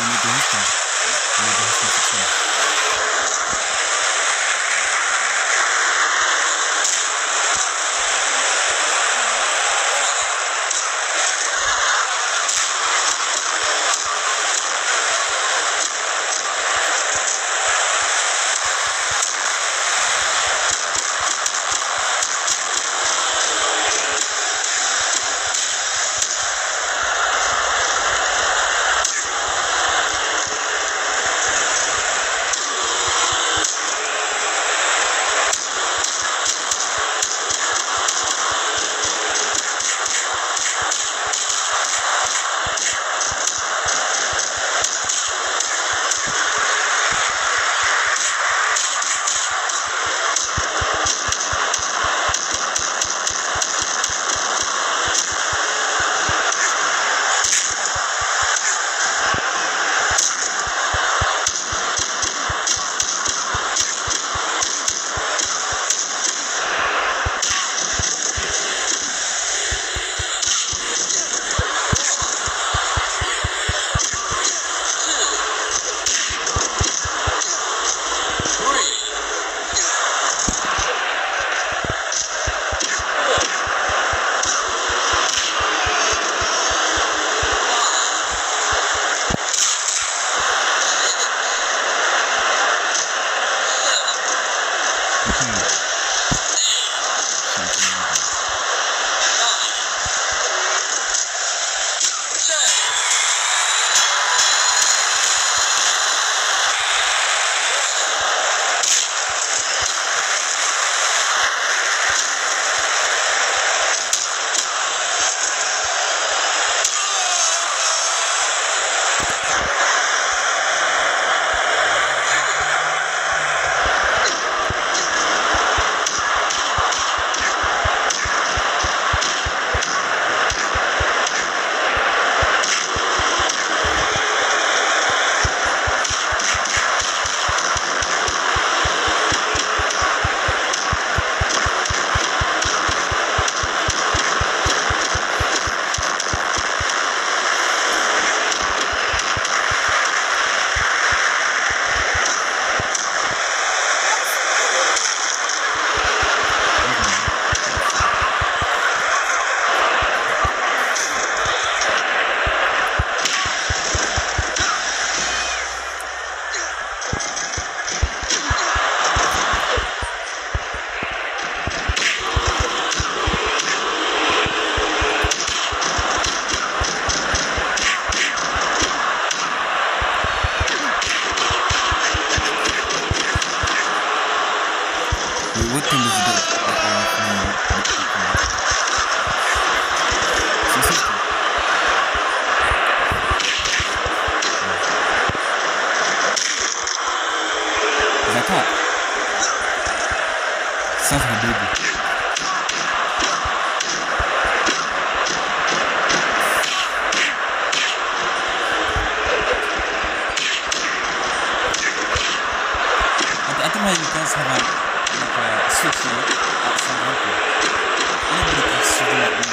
Sonic Lançar. what time is it? Zakat. I think my you guys have a City at Southampton. I'm going to consider that